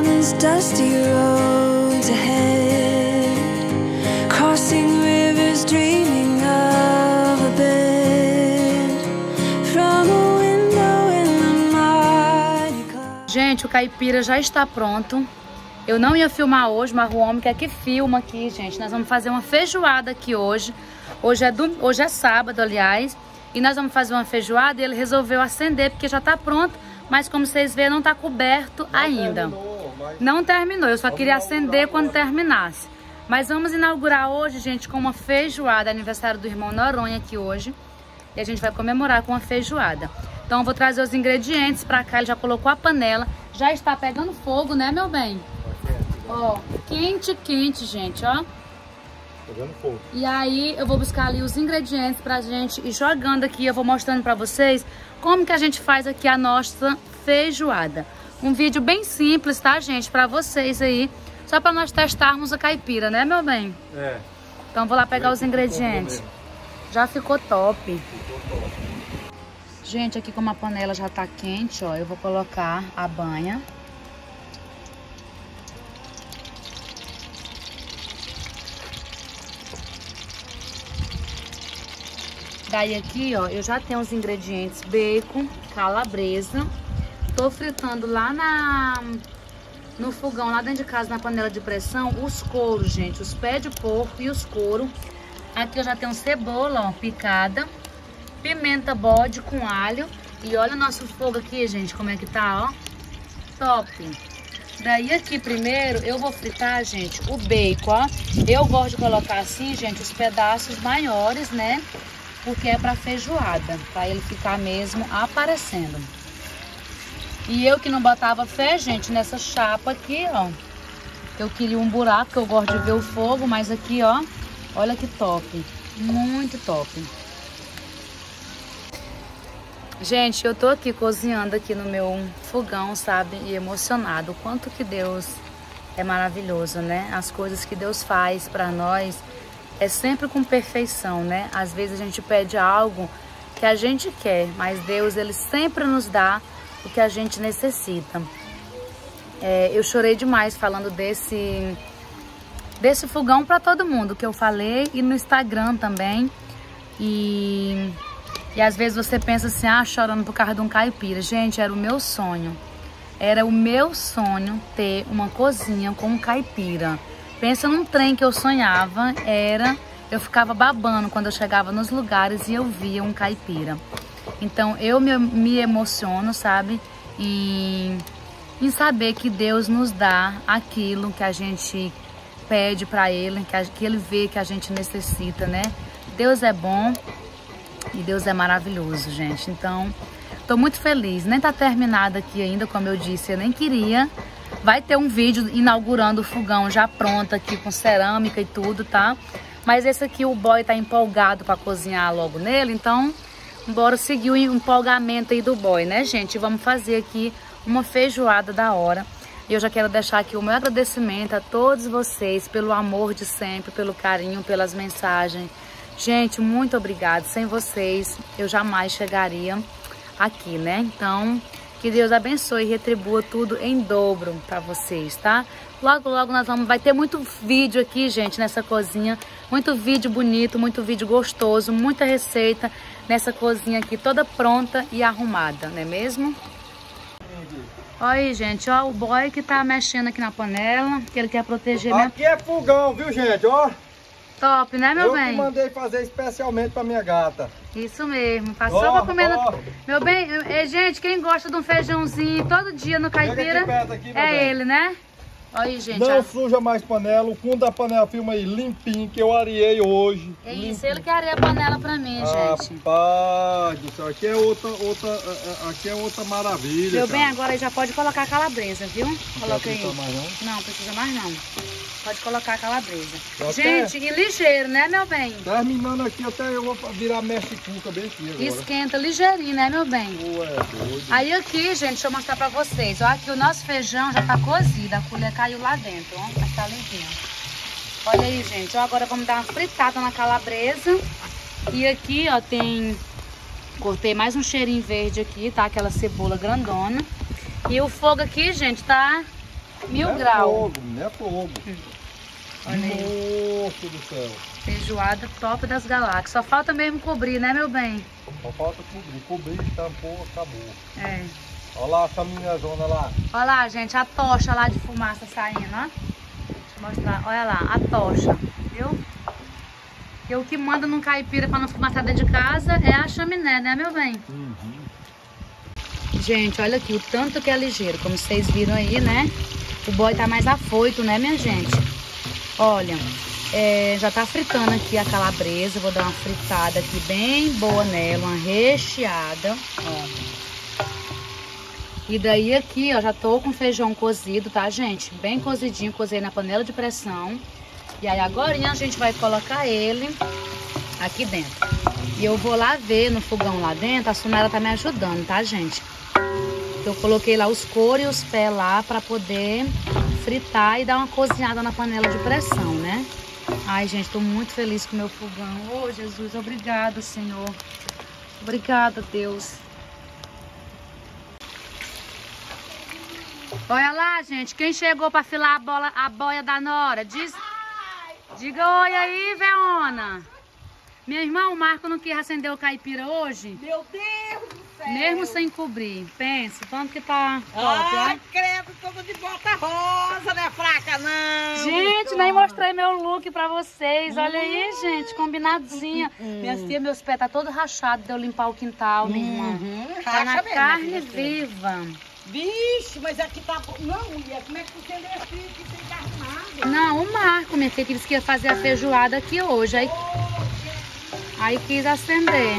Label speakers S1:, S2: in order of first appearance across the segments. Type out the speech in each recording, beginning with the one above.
S1: down these dusty roads ahead, crossing rivers, dreaming of a bed from a window in the mighty cloud.
S2: Gente, o caipira já está pronto. Eu não ia filmar hoje, mas o homem quer que filma aqui, gente. Nós vamos fazer uma feijoada aqui hoje. Hoje é, do... hoje é sábado, aliás. E nós vamos fazer uma feijoada e ele resolveu acender porque já está pronto. Mas como vocês veem, não está coberto ainda. Não terminou, eu só queria acender quando terminasse. Mas vamos inaugurar hoje, gente, com uma feijoada. Aniversário do irmão Noronha aqui hoje. E a gente vai comemorar com uma feijoada. Então eu vou trazer os ingredientes pra cá. Ele já colocou a panela. Já está pegando fogo, né, meu bem? Ó, quente, quente, gente, ó.
S3: pegando fogo.
S2: E aí eu vou buscar ali os ingredientes pra gente ir jogando aqui. Eu vou mostrando pra vocês como que a gente faz aqui a nossa feijoada. Um vídeo bem simples, tá, gente? Pra vocês aí. Só pra nós testarmos a caipira, né, meu bem?
S3: É.
S2: Então vou lá pegar os ingredientes. Já ficou top. Gente, aqui como a panela já tá quente, ó, eu vou colocar a banha. Daí aqui, ó, eu já tenho os ingredientes bacon, calabresa. Tô fritando lá na no fogão, lá dentro de casa, na panela de pressão, os couros, gente, os pés de porco e os couros. Aqui eu já tenho cebola, ó, picada, pimenta bode com alho. E olha o nosso fogo aqui, gente, como é que tá, ó. Top. Daí aqui primeiro eu vou fritar, gente, o bacon, ó. Eu gosto de colocar assim, gente, os pedaços maiores, né? Porque é pra feijoada, pra ele ficar mesmo aparecendo. E eu que não botava fé, gente, nessa chapa aqui, ó. Eu queria um buraco, eu gosto de ver o fogo, mas aqui, ó, olha que top. Muito top. Gente, eu tô aqui cozinhando aqui no meu fogão, sabe? E emocionado. O quanto que Deus é maravilhoso, né? As coisas que Deus faz pra nós é sempre com perfeição, né? Às vezes a gente pede algo que a gente quer, mas Deus, Ele sempre nos dá o que a gente necessita. É, eu chorei demais falando desse desse fogão para todo mundo que eu falei e no Instagram também. E, e às vezes você pensa assim, ah, chorando por causa de um caipira. Gente, era o meu sonho. Era o meu sonho ter uma cozinha com um caipira. Pensa num trem que eu sonhava, era eu ficava babando quando eu chegava nos lugares e eu via um caipira. Então eu me, me emociono, sabe? Em, em saber que Deus nos dá aquilo que a gente pede para Ele, que, a, que Ele vê que a gente necessita, né? Deus é bom e Deus é maravilhoso, gente. Então, tô muito feliz. Nem tá terminado aqui ainda, como eu disse, eu nem queria. Vai ter um vídeo inaugurando o fogão já pronto aqui com cerâmica e tudo, tá? Mas esse aqui o boy tá empolgado para cozinhar logo nele, então bora seguir o empolgamento aí do boy, né, gente? Vamos fazer aqui uma feijoada da hora. E eu já quero deixar aqui o meu agradecimento a todos vocês pelo amor de sempre, pelo carinho, pelas mensagens. Gente, muito obrigada. Sem vocês, eu jamais chegaria aqui, né? Então, que Deus abençoe e retribua tudo em dobro para vocês, tá? Logo, logo nós vamos... Vai ter muito vídeo aqui, gente, nessa cozinha. Muito vídeo bonito, muito vídeo gostoso, muita receita nessa cozinha aqui, toda pronta e arrumada, não é mesmo? Olha aí, gente, ó, o boy que tá mexendo aqui na panela, que ele quer proteger minha...
S3: Aqui é fogão, viu, gente? Ó,
S2: Top, né, meu
S3: eu
S2: bem?
S3: que mandei fazer especialmente pra minha gata.
S2: Isso mesmo, passou
S3: Ó,
S2: pra comer no...
S3: ó.
S2: Meu bem, eh, gente, quem gosta de um feijãozinho todo dia no caipira
S3: aqui
S2: é
S3: bem.
S2: ele, né? Aí, gente.
S3: Não
S2: ó.
S3: suja mais panela, o fundo da panela filma aí limpinho, que eu areei hoje.
S2: É isso, ele que areia a panela pra mim,
S3: Ah,
S2: gente.
S3: Rapaz do céu, aqui é outra, outra, eh, eh, aqui é outra maravilha.
S2: Meu bem,
S3: cara.
S2: agora já pode colocar a calabresa, viu? Coloca
S3: Não
S2: aí.
S3: precisa mais, não?
S2: Não, precisa mais não. Pode colocar a calabresa.
S3: Já
S2: Gente, e ligeiro, né, meu bem?
S3: Terminando aqui, até eu vou virar mestre cuca bem aqui agora.
S2: Esquenta ligeirinho, né, meu bem?
S3: Ué, doido.
S2: Aí aqui, gente, deixa eu mostrar pra vocês. Ó, aqui o nosso feijão já tá cozido. A colher caiu lá dentro, ó. Mas tá limpinho. Olha aí, gente. Ó, agora vamos dar uma fritada na calabresa. E aqui, ó, tem... Cortei mais um cheirinho verde aqui, tá? Aquela cebola grandona. E o fogo aqui, gente, tá Mil
S3: não é
S2: grau.
S3: fogo, não é fogo.
S2: Olha aí.
S3: Nossa do céu.
S2: Feijoada top das galáxias. Só falta mesmo cobrir, né, meu bem?
S3: Só falta cobrir. Cobrir, tampou, acabou.
S2: É.
S3: Olha lá essa minha zona lá.
S2: Olha lá, gente, a tocha lá de fumaça saindo, ó. Deixa eu mostrar. Olha lá, a tocha, viu? E o que manda não caipira pra não fumaçar dentro de casa é a chaminé, né, meu bem?
S3: Uhum.
S2: Gente, olha aqui, o tanto que é ligeiro, como vocês viram aí, né? O boi tá mais afoito, né, minha gente? Olha, é, já tá fritando aqui a calabresa, vou dar uma fritada aqui bem boa nela, uma recheada, ó. E daí aqui, ó, já tô com feijão cozido, tá, gente? Bem cozidinho, cozei na panela de pressão. E aí agora a gente vai colocar ele aqui dentro. E eu vou lá ver no fogão lá dentro, a Sunara tá me ajudando, tá, gente? Eu coloquei lá os coros e os pés lá pra poder fritar e dar uma cozinhada na panela de pressão, né? Ai, gente, tô muito feliz com o meu fogão. Ô, Jesus, obrigado, Senhor. Obrigada, Deus. Olha lá, gente, quem chegou pra filar a, bola, a boia da Nora? Diz, diga oi aí, Veona. Minha irmã, o Marco não quis acender o caipira hoje?
S4: Meu Deus!
S2: Mesmo sem cobrir. Pense, tanto que tá top,
S4: Ah,
S2: ó.
S4: credo, todo de bota rosa, não é fraca, não!
S2: Gente, nem mostrei meu look pra vocês. Olha aí, gente, combinadinha. Minhas filhas, meus pés tá todo rachado de eu limpar o quintal, minha irmã.
S4: Uhum,
S2: Tá na carne
S4: minha
S2: viva.
S4: Vixe, mas aqui tá... bom. Não, mulher, como é que você acendeu aqui que sem carne?
S2: Não, o Marco, minha filha, que disse que ia fazer a feijoada aqui hoje. Aí, aí quis acender.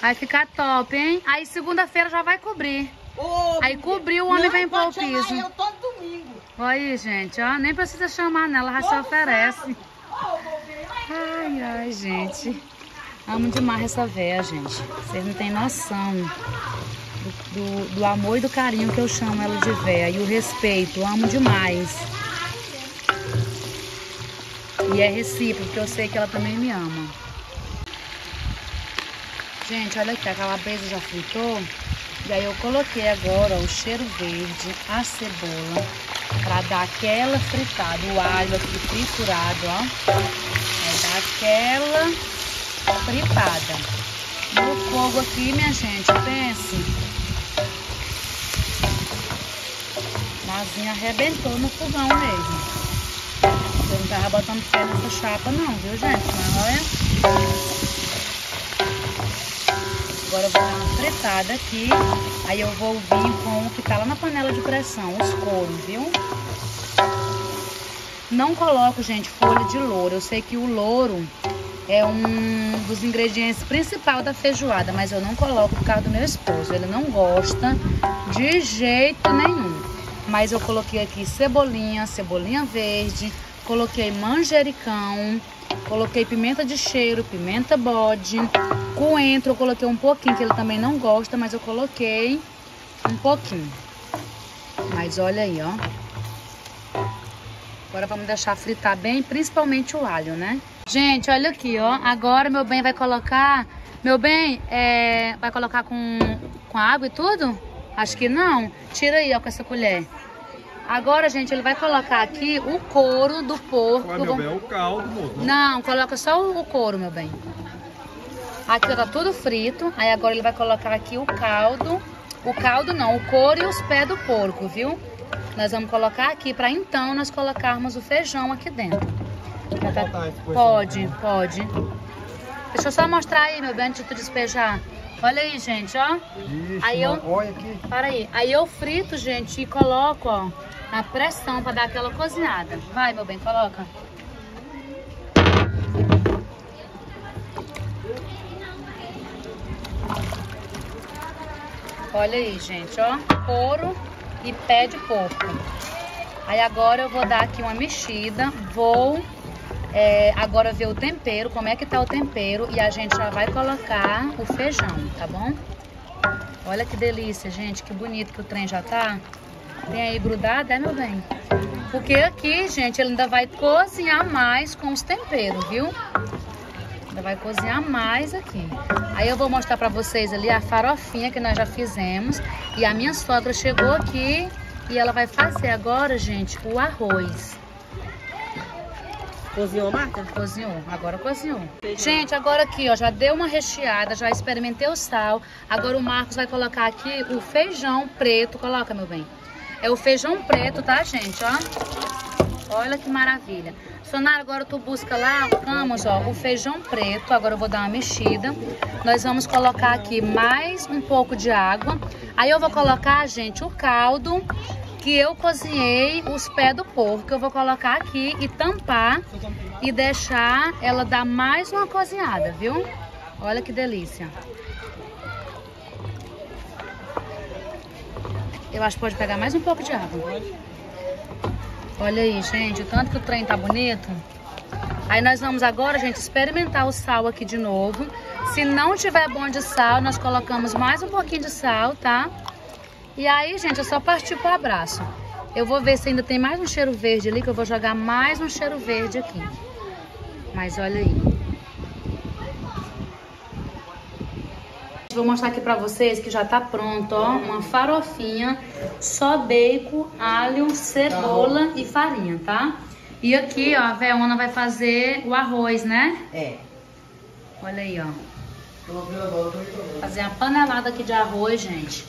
S2: Vai ficar top, hein? Aí segunda-feira já vai cobrir.
S4: Ô,
S2: Aí cobriu, o homem vem pôr o piso.
S4: eu todo domingo.
S2: Olha aí, gente, ó. Nem precisa chamar nela, já se oferece. Ai, ai, gente. Amo demais essa véia, gente. Vocês não têm noção do, do, do amor e do carinho que eu chamo ela de véia. E o respeito, amo demais. E é recíproco, porque eu sei que ela também me ama. Gente, olha aqui, a calabresa já fritou. E aí eu coloquei agora ó, o cheiro verde, a cebola, pra dar aquela fritada. O alho aqui triturado, ó. Vai dar aquela fritada. No fogo aqui, minha gente, pense. Mazinha arrebentou no fogão mesmo. Eu não tava botando fé nessa chapa não, viu gente? Mas olha. Agora eu vou dar uma fritada aqui. Aí eu vou vir com o que tá lá na panela de pressão, os couros, viu? Não coloco, gente, folha de louro. Eu sei que o louro é um dos ingredientes principais da feijoada, mas eu não coloco por causa do meu esposo. Ele não gosta de jeito nenhum. Mas eu coloquei aqui cebolinha, cebolinha verde, coloquei manjericão, coloquei pimenta de cheiro, pimenta bode, coentro, eu coloquei um pouquinho, que ele também não gosta, mas eu coloquei um pouquinho. Mas olha aí, ó. Agora vamos deixar fritar bem, principalmente o alho, né? Gente, olha aqui, ó. Agora meu bem vai colocar... Meu bem, é... vai colocar com, com água e tudo? Acho que não. Tira aí, ó, com essa colher. Agora, gente, ele vai colocar aqui o couro do porco.
S3: Ué, meu bem, é o caldo, moço. né?
S2: Não, coloca só o couro, meu bem. Aqui ó, tá tudo frito. Aí agora ele vai colocar aqui o caldo. O caldo não, o couro e os pés do porco, viu? Nós vamos colocar aqui pra então nós colocarmos o feijão aqui dentro. Já tá-. Pode, pode. Deixa eu só mostrar aí, meu bem, antes de tu despejar. Olha aí, gente, ó.
S3: Ixi,
S2: Aí eu-
S3: Olha aqui.
S2: Para aí. Aí eu frito, gente, e coloco, ó, na pressão pra dar aquela cozinhada. Vai, meu bem, coloca. Olha aí, gente, ó. Couro e pé de porco. Aí agora eu vou dar aqui uma mexida. Vou é, agora ver o tempero, como é que tá o tempero. E a gente já vai colocar o feijão, tá bom? Olha que delícia, gente. Que bonito que o trem já tá. Tem aí grudado, é, meu bem? Porque aqui, gente, ele ainda vai cozinhar mais com os temperos, viu? Ainda vai cozinhar mais aqui. Aí eu vou mostrar pra vocês ali a farofinha que nós já fizemos. E a minha sogra chegou aqui e ela vai fazer agora, gente, o arroz.
S5: Cozinhou, Marta?
S2: Cozinhou, agora cozinhou. Gente, agora aqui, ó, já deu uma recheada, já experimentei o sal. Agora o Marcos vai colocar aqui o feijão preto. Coloca, meu bem. É o feijão preto, tá, gente, ó. Olha que maravilha. Sonara, agora tu busca lá, vamos, ó, o feijão preto. Agora eu vou dar uma mexida. Nós vamos colocar aqui mais um pouco de água. Aí eu vou colocar, gente, o caldo que eu cozinhei os pés do porco. Que eu vou colocar aqui e tampar e deixar ela dar mais uma cozinhada, viu? Olha que delícia. Eu acho que pode pegar mais um pouco de água. Olha aí, gente, o tanto que o trem tá bonito. Aí nós vamos agora, gente, experimentar o sal aqui de novo. Se não tiver bom de sal, nós colocamos mais um pouquinho de sal, tá? E aí, gente, é só partir pro abraço. Eu vou ver se ainda tem mais um cheiro verde ali, que eu vou jogar mais um cheiro verde aqui. Mas olha aí. Vou mostrar aqui pra vocês que já tá pronto, ó, uma farofinha, só bacon, alho, cebola e farinha, tá? E aqui, ó, a Veona vai fazer o arroz, né?
S5: É.
S2: Olha aí, ó. Fazer uma panelada aqui de arroz, gente.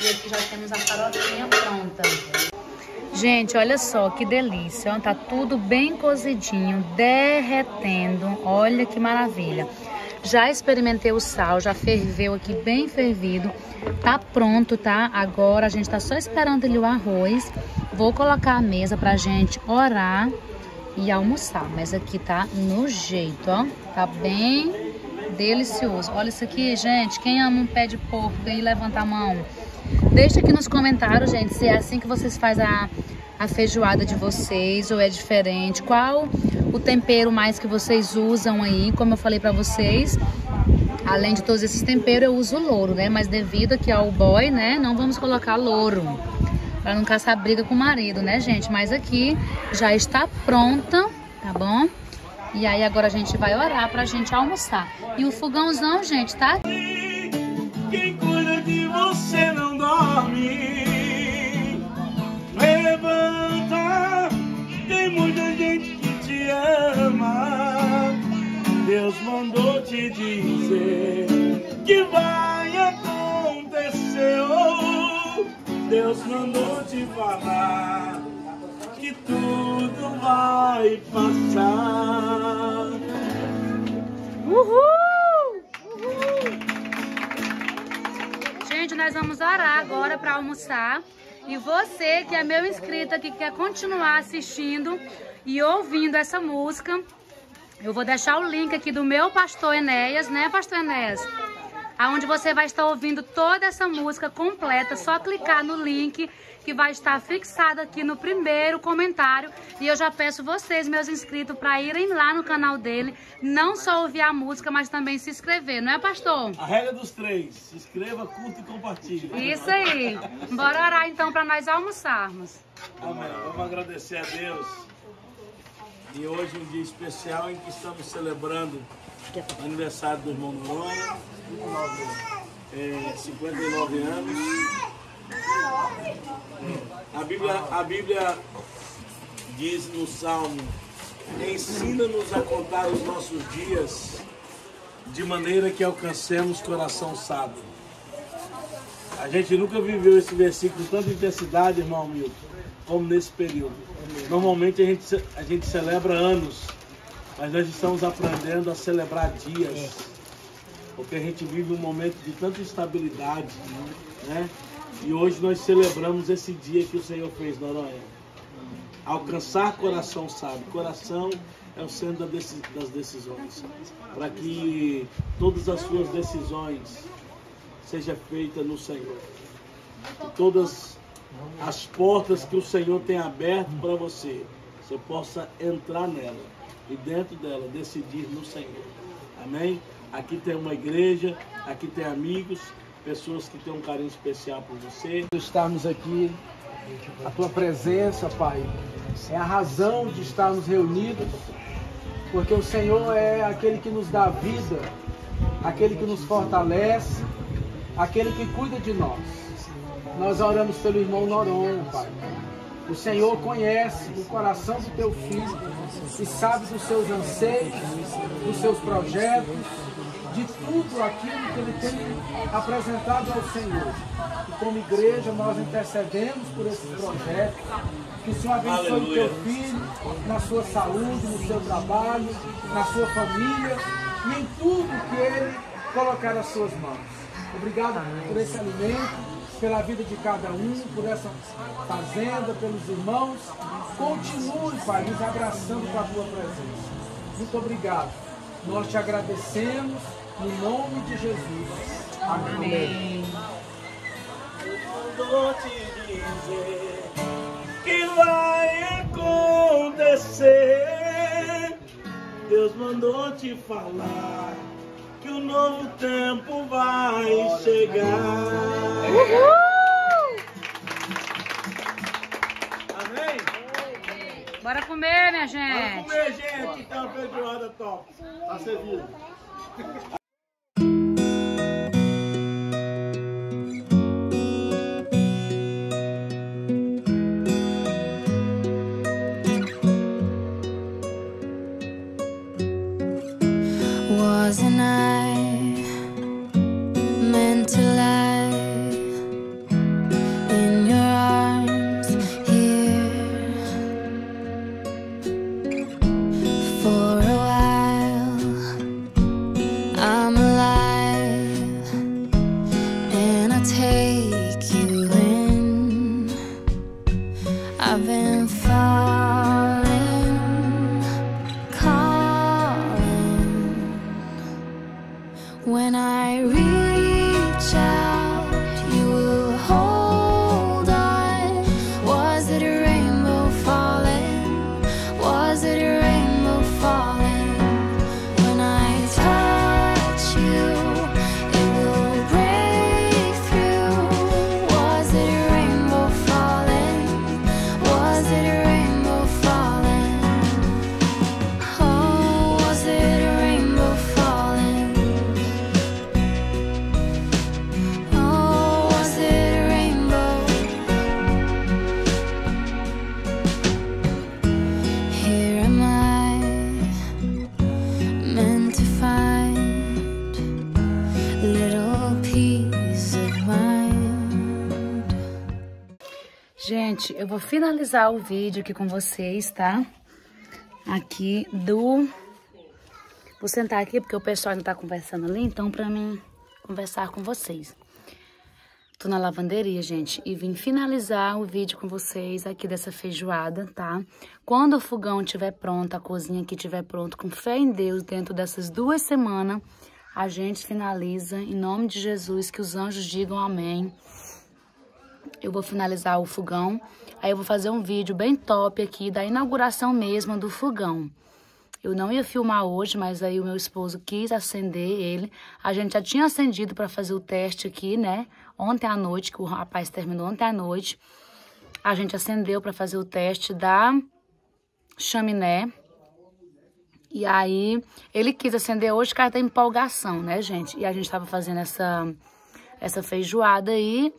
S2: E aqui já temos a farofinha pronta. Gente, olha só que delícia, ó. Tá tudo bem cozidinho, derretendo. Olha que maravilha. Já experimentei o sal, já ferveu aqui bem fervido. Tá pronto, tá? Agora a gente tá só esperando ali o arroz. Vou colocar a mesa pra gente orar e almoçar. Mas aqui tá no jeito, ó. Tá bem delicioso. Olha isso aqui, gente. Quem ama um pé de porco aí, levanta a mão. Deixa aqui nos comentários, gente, se é assim que vocês fazem a, a feijoada de vocês ou é diferente. Qual o tempero mais que vocês usam aí? Como eu falei pra vocês, além de todos esses temperos, eu uso louro, né? Mas devido aqui ao boy, né, não vamos colocar louro. Pra não caçar briga com o marido, né, gente? Mas aqui já está pronta, tá bom? E aí agora a gente vai orar pra gente almoçar. E o fogãozão, gente, tá?
S6: Quem cuida de você não dorme. Deus mandou te dizer que vai acontecer. Deus mandou te falar que tudo vai passar.
S2: Uhul! Uhul! Gente, nós vamos orar agora para almoçar. E você que é meu inscrito que quer continuar assistindo e ouvindo essa música, eu vou deixar o link aqui do meu pastor Enéas, né, pastor Enéas? Aonde você vai estar ouvindo toda essa música completa, só clicar no link que vai estar fixado aqui no primeiro comentário. E eu já peço vocês, meus inscritos, para irem lá no canal dele, não só ouvir a música, mas também se inscrever, não é, pastor?
S6: A regra dos três: se inscreva, curta e compartilhe.
S2: Isso aí. Bora orar então para nós almoçarmos.
S6: Amém. Vamos agradecer a Deus. E hoje é um dia especial em que estamos celebrando o aniversário do irmão Noronha. É, 59 anos. A Bíblia, a Bíblia diz no Salmo: Ensina-nos a contar os nossos dias de maneira que alcancemos coração sábio. A gente nunca viveu esse versículo com tanta intensidade, irmão Milton, como nesse período. Normalmente a gente, a gente celebra anos, mas nós estamos aprendendo a celebrar dias. Porque a gente vive um momento de tanta instabilidade, né? E hoje nós celebramos esse dia que o Senhor fez, Noronha. Alcançar coração sábio. Coração é o centro das decisões. Para que todas as suas decisões sejam feitas no Senhor. Todas as portas que o Senhor tem aberto para você, você possa entrar nela e dentro dela decidir no Senhor. Amém? Aqui tem uma igreja, aqui tem amigos, pessoas que têm um carinho especial por você.
S7: estarmos aqui, a tua presença, Pai, é a razão de estarmos reunidos
S5: porque o Senhor é aquele que nos dá vida, aquele que nos fortalece, aquele que cuida de nós. Nós oramos pelo irmão Noron, Pai. O Senhor conhece o coração do teu filho e sabe dos seus anseios, dos seus projetos, de tudo aquilo que ele tem apresentado ao Senhor. E como igreja, nós intercedemos por esse projeto. Que o Senhor abençoe o teu filho na sua saúde, no seu trabalho, na sua família e em tudo que ele colocar nas suas mãos. Obrigado por esse alimento pela vida de cada um, por essa fazenda, pelos irmãos. Continue, Pai, nos abraçando com a tua presença. Muito obrigado. Nós te agradecemos no nome de Jesus. Amém.
S6: Vou te dizer que vai acontecer. Deus mandou te falar que o novo tempo vai chegar. Amém?
S2: Bora comer, minha gente.
S6: comer, gente. Então, feijoada top. Tá servido.
S1: I've been falling,
S2: eu vou finalizar o vídeo aqui com vocês, tá? Aqui do... Vou sentar aqui porque o pessoal ainda tá conversando ali, então pra mim conversar com vocês. Tô na lavanderia, gente, e vim finalizar o vídeo com vocês aqui dessa feijoada, tá? Quando o fogão estiver pronto, a cozinha aqui estiver pronto, com fé em Deus, dentro dessas duas semanas, a gente finaliza, em nome de Jesus, que os anjos digam amém. Eu vou finalizar o fogão, aí eu vou fazer um vídeo bem top aqui da inauguração mesmo do fogão. Eu não ia filmar hoje, mas aí o meu esposo quis acender ele. A gente já tinha acendido para fazer o teste aqui, né? Ontem à noite, que o rapaz terminou ontem à noite. A gente acendeu para fazer o teste da chaminé. E aí, ele quis acender hoje, cara, da empolgação, né, gente? E a gente tava fazendo essa, essa feijoada aí.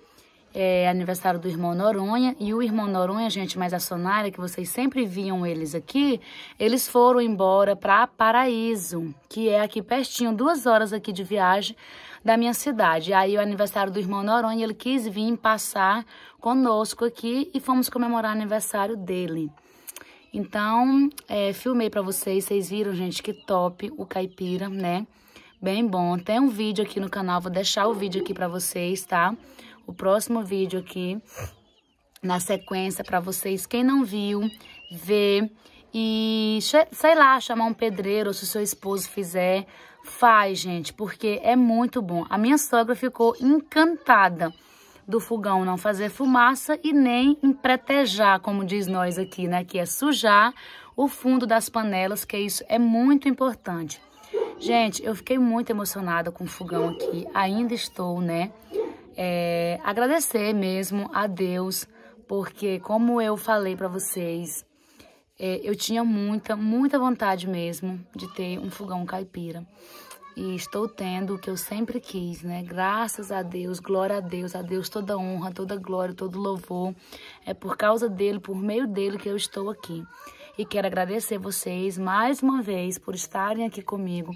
S2: É aniversário do irmão Noronha. E o irmão Noronha, gente, mais a Sonária, que vocês sempre viam eles aqui, eles foram embora para Paraíso, que é aqui pertinho, duas horas aqui de viagem da minha cidade. Aí o aniversário do irmão Noronha, ele quis vir passar conosco aqui e fomos comemorar o aniversário dele. Então, é, filmei pra vocês, vocês viram, gente, que top o caipira, né? Bem bom. Tem um vídeo aqui no canal, vou deixar o vídeo aqui pra vocês, tá? O próximo vídeo aqui, na sequência, pra vocês. Quem não viu, vê e, sei lá, chamar um pedreiro, ou se seu esposo fizer, faz, gente, porque é muito bom. A minha sogra ficou encantada do fogão não fazer fumaça e nem empretejar, como diz nós aqui, né? Que é sujar o fundo das panelas, que isso é muito importante. Gente, eu fiquei muito emocionada com o fogão aqui, ainda estou, né? É, agradecer mesmo a Deus, porque como eu falei pra vocês, é, eu tinha muita, muita vontade mesmo de ter um fogão caipira. E estou tendo o que eu sempre quis, né? Graças a Deus, glória a Deus, a Deus toda honra, toda glória, todo louvor. É por causa dele, por meio dele que eu estou aqui. E quero agradecer vocês mais uma vez por estarem aqui comigo,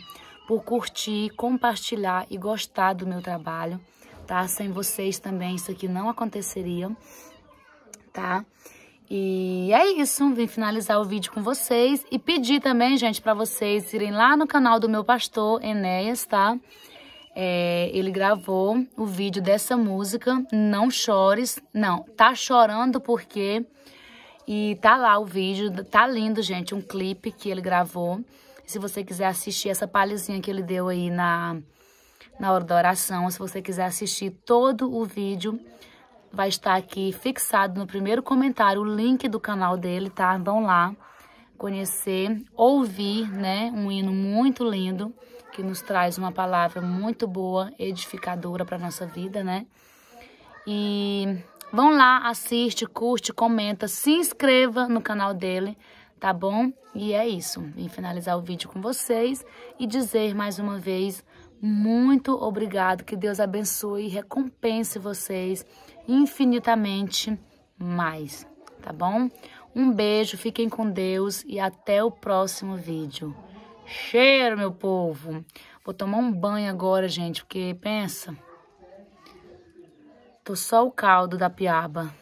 S2: por curtir, compartilhar e gostar do meu trabalho, tá? Sem vocês também isso aqui não aconteceria, tá? E é isso, vim finalizar o vídeo com vocês e pedir também, gente, para vocês irem lá no canal do meu pastor Enéas, tá? É, ele gravou o vídeo dessa música, Não Chores, não, tá chorando porque... E tá lá o vídeo, tá lindo, gente, um clipe que ele gravou. Se você quiser assistir essa palhazinha que ele deu aí na, na hora da oração, se você quiser assistir todo o vídeo, vai estar aqui fixado no primeiro comentário o link do canal dele, tá? Vão lá conhecer, ouvir, né? Um hino muito lindo que nos traz uma palavra muito boa, edificadora para nossa vida, né? E vão lá, assiste, curte, comenta, se inscreva no canal dele, tá bom? E é isso. Vim finalizar o vídeo com vocês e dizer mais uma vez muito obrigado, que Deus abençoe e recompense vocês infinitamente mais, tá bom? Um beijo, fiquem com Deus e até o próximo vídeo. Cheiro, meu povo! Vou tomar um banho agora, gente, porque pensa... Tô só o caldo da piaba.